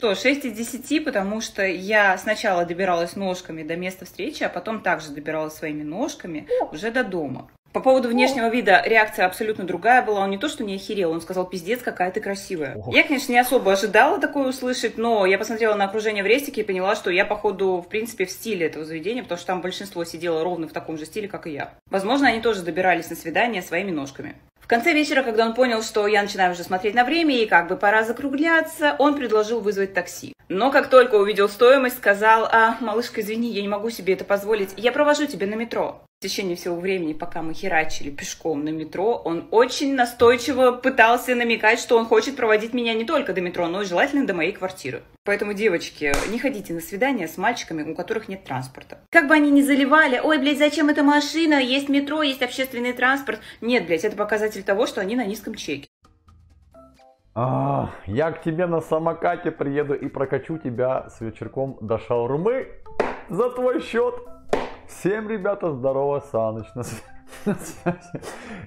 Что, 6 из 10, потому что я сначала добиралась ножками до места встречи, а потом также добиралась своими ножками уже до дома. По поводу внешнего вида реакция абсолютно другая была. Он не то, что не охерел, он сказал, пиздец, какая ты красивая. Ого. Я, конечно, не особо ожидала такое услышать, но я посмотрела на окружение в рестике и поняла, что я, походу, в принципе, в стиле этого заведения, потому что там большинство сидело ровно в таком же стиле, как и я. Возможно, они тоже добирались на свидание своими ножками. В конце вечера, когда он понял, что я начинаю уже смотреть на время и как бы пора закругляться, он предложил вызвать такси. Но как только увидел стоимость, сказал, а, малышка, извини, я не могу себе это позволить, я провожу тебя на метро. В течение всего времени, пока мы херачили пешком на метро, он очень настойчиво пытался намекать, что он хочет проводить меня не только до метро, но и желательно до моей квартиры. Поэтому, девочки, не ходите на свидания с мальчиками, у которых нет транспорта. Как бы они ни заливали, ой, блядь, зачем эта машина, есть метро, есть общественный транспорт. Нет, блядь, это показатель того, что они на низком чеке. А, я к тебе на самокате приеду и прокачу тебя с вечерком до шаурмы за твой счет. Всем, ребята, здорово, Саныч. на.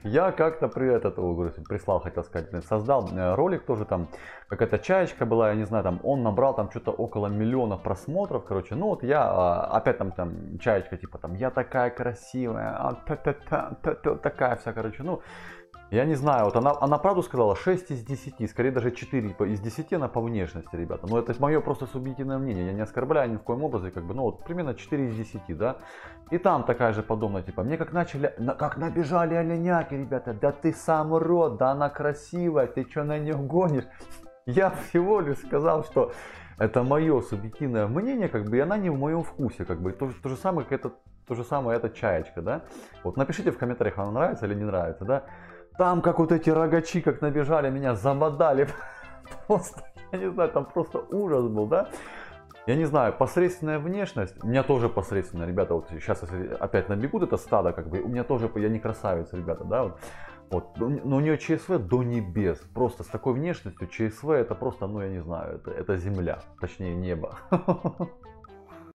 Я как-то при этот, о, прислал, хотел сказать, создал э, ролик тоже там, какая-то чаечка была, я не знаю, там он набрал там что-то около миллиона просмотров, короче, ну вот я, а, опять там, там чаечка, типа там, я такая красивая, а, та-та-та, та-та, такая вся, короче, ну, я не знаю, вот она, она правду сказала 6 из 10, скорее даже 4 по- из 10 она по внешности, ребята. Но это мое просто субъективное мнение, я не оскорбляю ни в коем образе, как бы, ну вот примерно 4 из 10, да. И там такая же подобная, типа, мне как начали, на- как набежали оленяки, ребята, да ты сам рот, да она красивая, ты что на нее гонишь? Я всего лишь сказал, что это мое субъективное мнение, как бы, и она не в моем вкусе, как бы, то, то же самое, как это, то же самое, эта чаечка, да. Вот напишите в комментариях, вам нравится или не нравится, да. Там как вот эти рогачи, как набежали, меня замодали. Просто, я не знаю, там просто ужас был, да? Я не знаю, посредственная внешность, у меня тоже посредственная, ребята, вот сейчас опять набегут это стадо, как бы, у меня тоже, я не красавица, ребята, да, вот. Вот, но у нее ЧСВ до небес, просто с такой внешностью ЧСВ это просто, ну я не знаю, это, это земля, точнее небо.